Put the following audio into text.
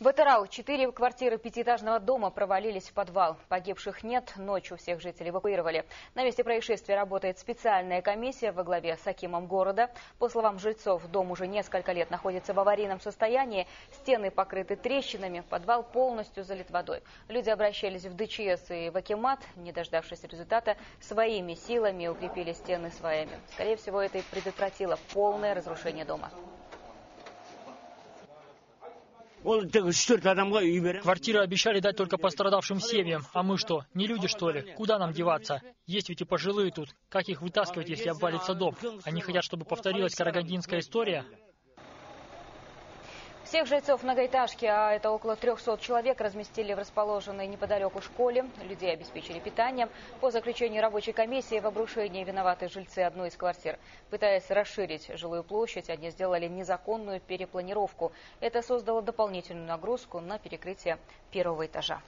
В Атырау четыре квартиры пятиэтажного дома провалились в подвал. Погибших нет, ночью всех жителей эвакуировали. На месте происшествия работает специальная комиссия во главе с Акимом города. По словам жильцов, дом уже несколько лет находится в аварийном состоянии. Стены покрыты трещинами, подвал полностью залит водой. Люди обращались в ДЧС и в Акимат, не дождавшись результата, своими силами укрепили стены своими. Скорее всего, это и предотвратило полное разрушение дома. Квартиры обещали дать только пострадавшим семьям. А мы что, не люди что ли? Куда нам деваться? Есть ведь и пожилые тут. Как их вытаскивать, если обвалится дом? Они хотят, чтобы повторилась карагандинская история? Всех жильцов многоэтажки, а это около 300 человек, разместили в расположенной неподалеку школе. Людей обеспечили питанием. По заключению рабочей комиссии в обрушении виноваты жильцы одной из квартир. Пытаясь расширить жилую площадь, они сделали незаконную перепланировку. Это создало дополнительную нагрузку на перекрытие первого этажа.